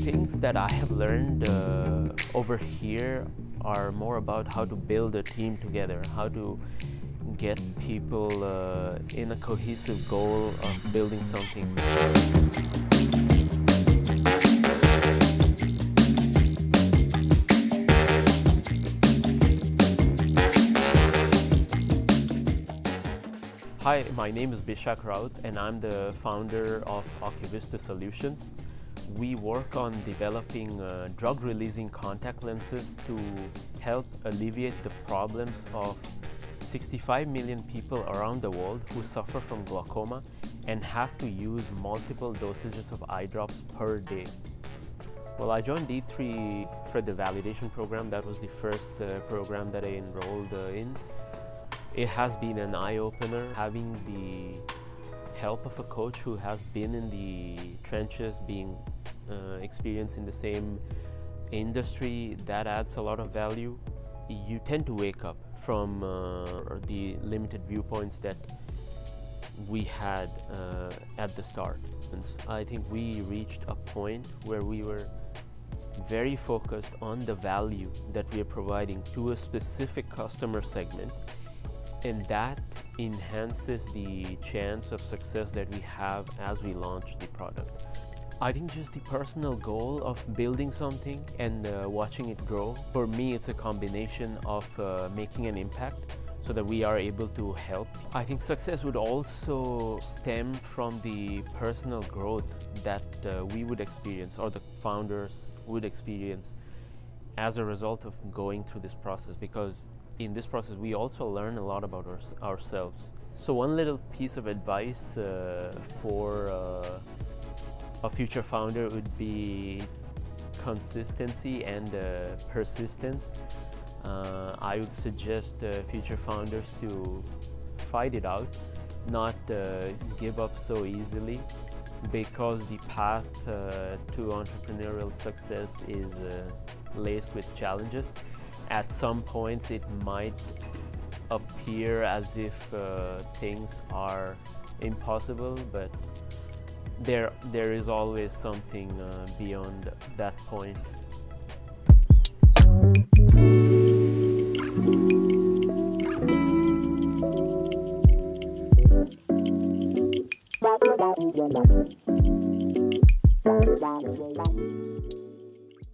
things that I have learned uh, over here are more about how to build a team together, how to get people uh, in a cohesive goal of building something. Hi, my name is Bishakh Rout and I'm the founder of OcuVista Solutions. We work on developing uh, drug-releasing contact lenses to help alleviate the problems of 65 million people around the world who suffer from glaucoma and have to use multiple dosages of eye drops per day. Well, I joined D3 for the validation program. That was the first uh, program that I enrolled uh, in. It has been an eye-opener having the help of a coach who has been in the trenches, being uh, experienced in the same industry. That adds a lot of value. You tend to wake up from uh, the limited viewpoints that we had uh, at the start. And I think we reached a point where we were very focused on the value that we are providing to a specific customer segment and that enhances the chance of success that we have as we launch the product. I think just the personal goal of building something and uh, watching it grow. For me, it's a combination of uh, making an impact so that we are able to help. I think success would also stem from the personal growth that uh, we would experience or the founders would experience as a result of going through this process because in this process we also learn a lot about our, ourselves. So one little piece of advice uh, for uh, a future founder would be consistency and uh, persistence. Uh, I would suggest uh, future founders to fight it out, not uh, give up so easily because the path uh, to entrepreneurial success is uh, laced with challenges. At some points it might appear as if things are impossible, but there, there is always something uh, beyond that point. Bye.